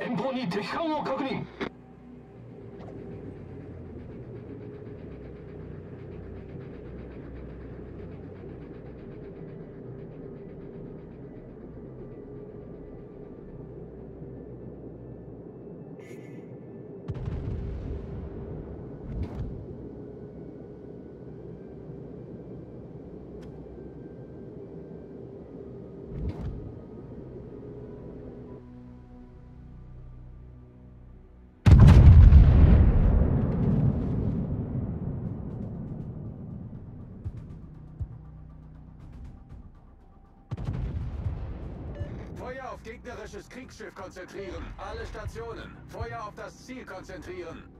遠方に敵艦を確認。Gegnerisches Kriegsschiff konzentrieren. Alle Stationen. Feuer auf das Ziel konzentrieren.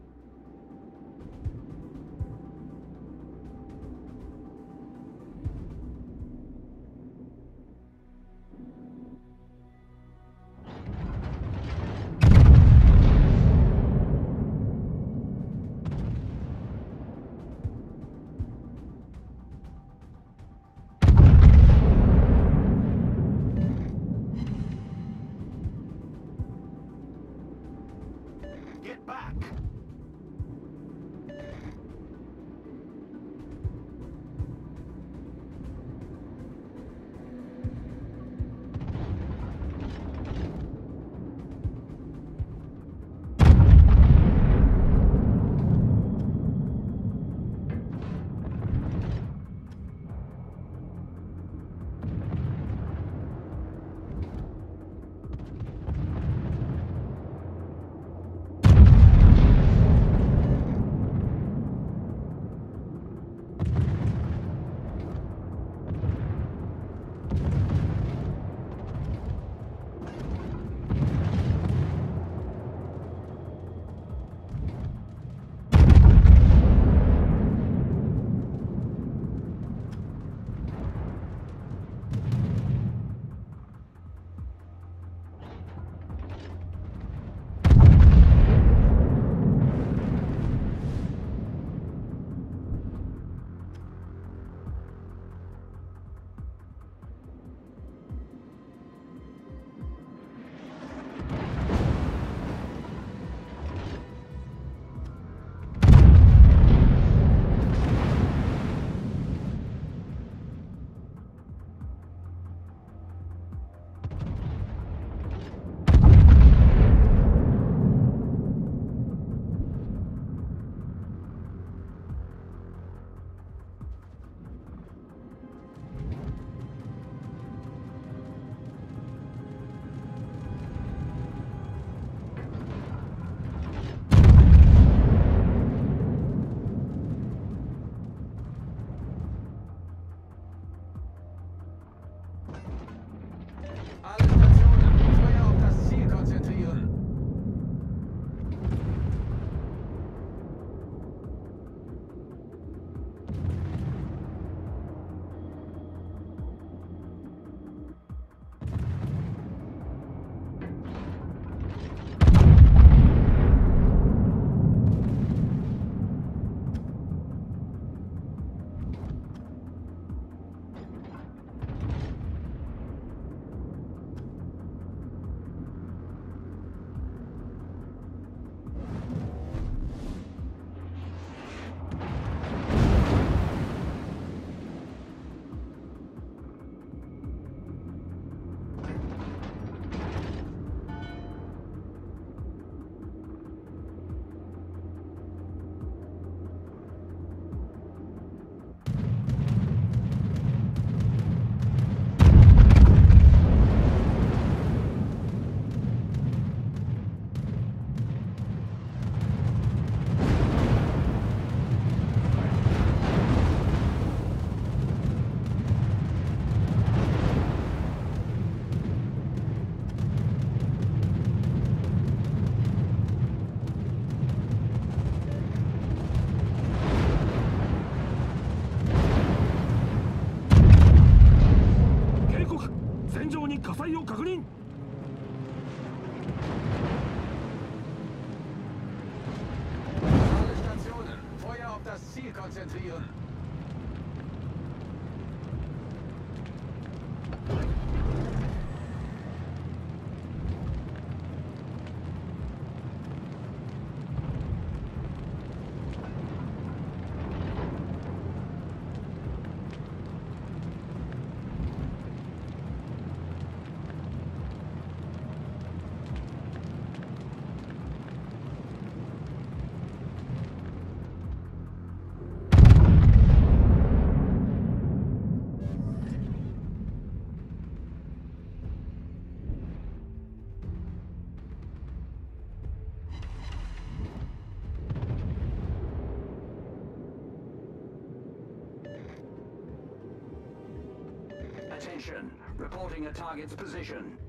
the target's position.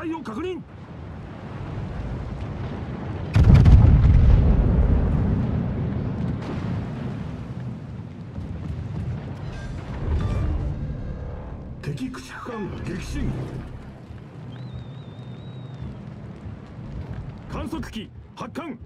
載を確認。敵駆逐艦撃進観測機発艦。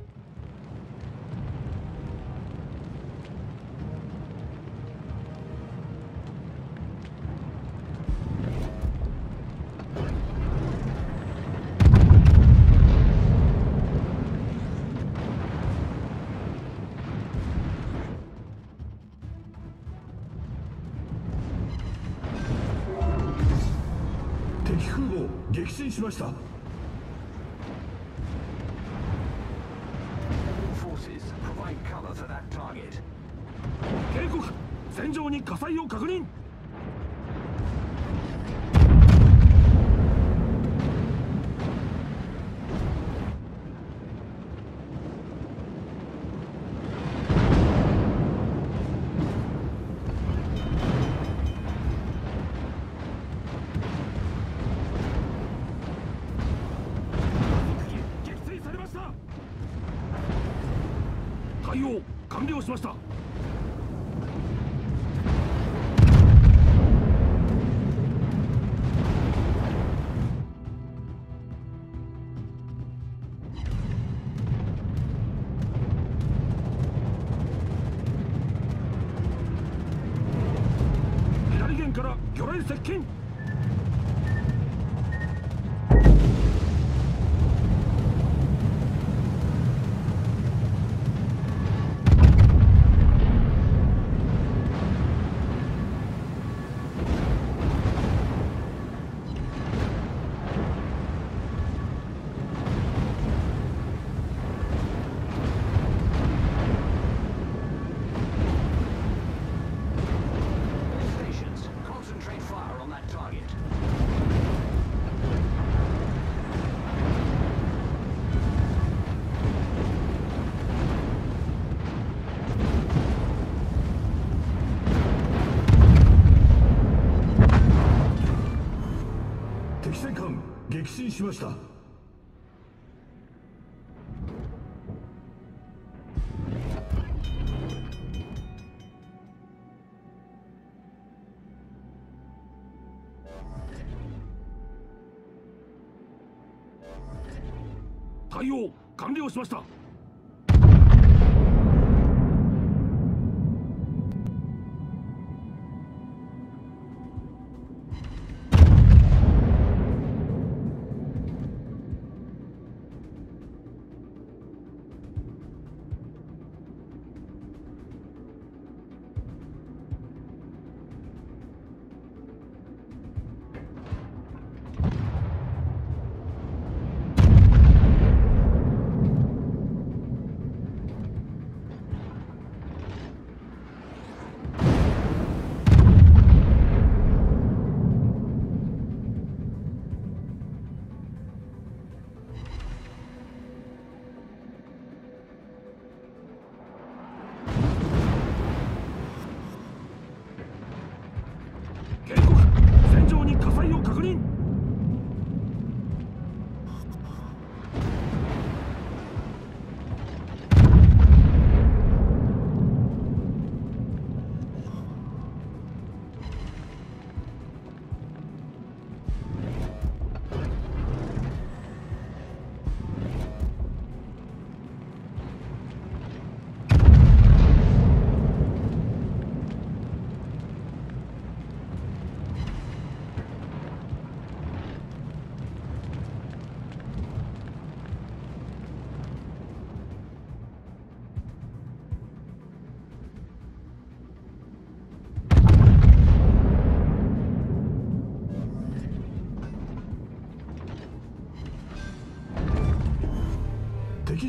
信し警告。戦場に火災を確認。しました。左舷から魚雷接近。しました。対応完了しました。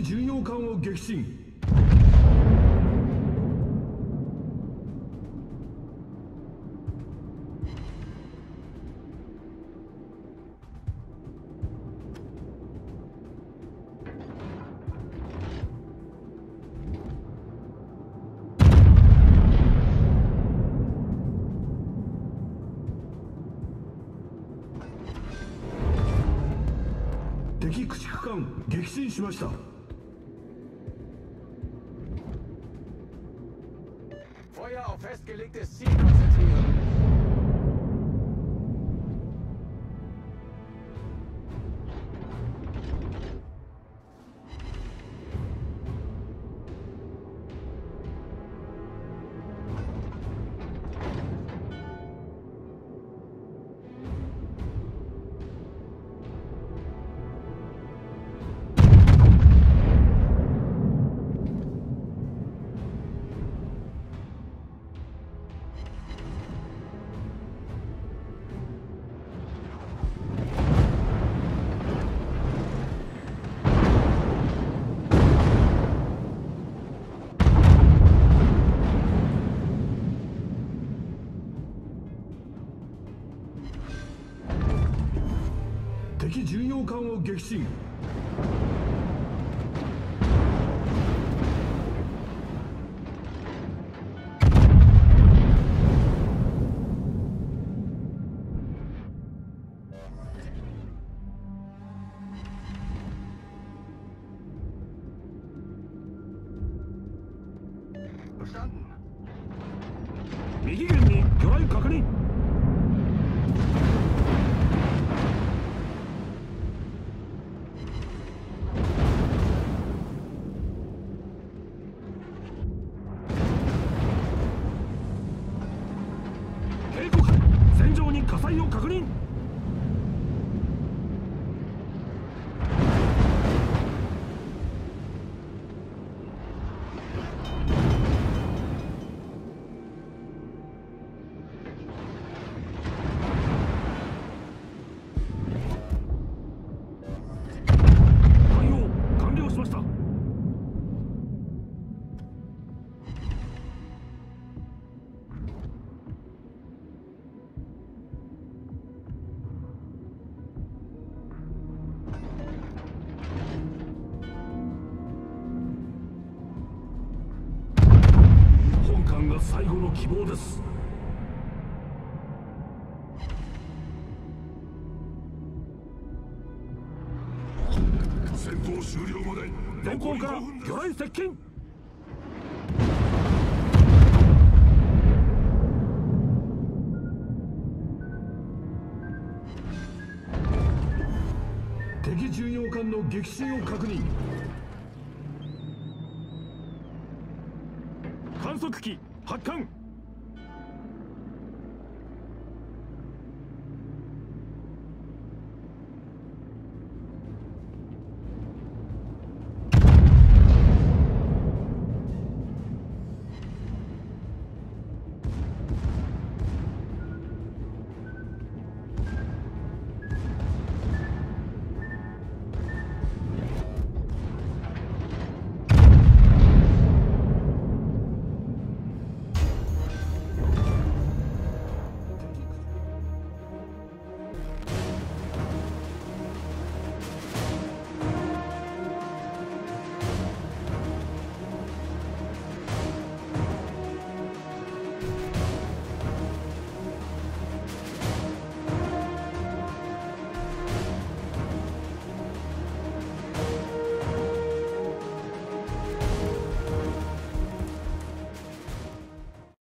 巡洋艦を撃沈敵駆逐艦撃沈しました。Festgelegtes Ziel konzentrieren. 敵巡洋艦を撃沈。戦闘終了まで前方から魚雷接近。敵巡洋艦の撃沈を確認。観測機発艦。